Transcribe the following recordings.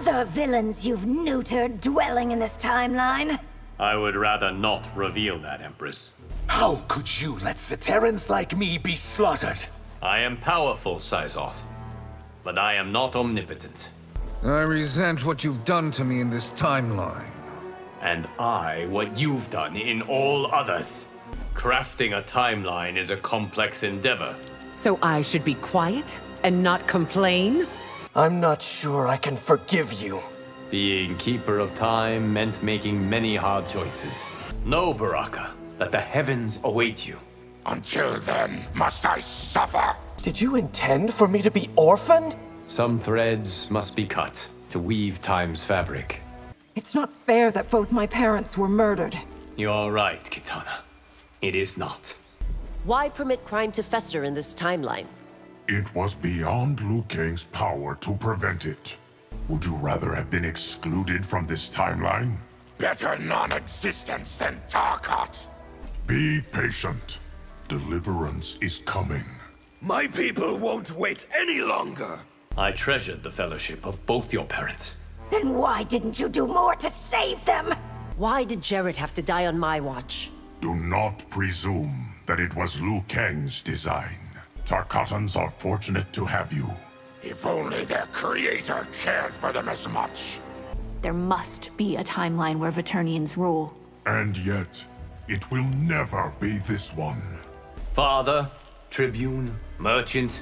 other villains you've neutered dwelling in this timeline? I would rather not reveal that, Empress. How could you let Zaterrans like me be slaughtered? I am powerful, Syzoth. But I am not omnipotent. I resent what you've done to me in this timeline. And I what you've done in all others. Crafting a timeline is a complex endeavor. So I should be quiet and not complain? I'm not sure I can forgive you. Being Keeper of Time meant making many hard choices. Know, Baraka, that the heavens await you. Until then, must I suffer? Did you intend for me to be orphaned? Some threads must be cut to weave time's fabric. It's not fair that both my parents were murdered. You're right, Kitana. It is not. Why permit crime to fester in this timeline? It was beyond Liu Kang's power to prevent it. Would you rather have been excluded from this timeline? Better non-existence than Tarkat. Be patient. Deliverance is coming. My people won't wait any longer. I treasured the fellowship of both your parents. Then why didn't you do more to save them? Why did Jerrod have to die on my watch? Do not presume that it was Liu Kang's design. Tarkatans are fortunate to have you. If only their creator cared for them as much. There must be a timeline where Vaternians rule. And yet, it will never be this one. Father, Tribune, Merchant,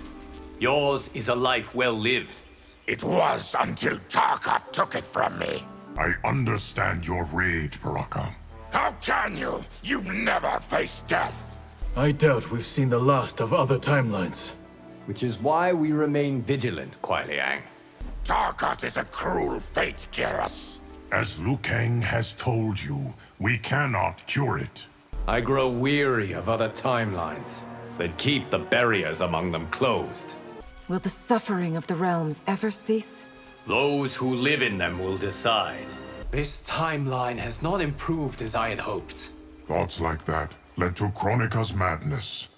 yours is a life well lived. It was until Tarkat took it from me. I understand your rage, Baraka. How can you? You've never faced death. I doubt we've seen the last of other timelines. Which is why we remain vigilant, Kuai Liang. Tarkat is a cruel fate, Geras. As Liu Kang has told you, we cannot cure it. I grow weary of other timelines that keep the barriers among them closed. Will the suffering of the realms ever cease? Those who live in them will decide. This timeline has not improved as I had hoped. Thoughts like that led to Kronika's madness.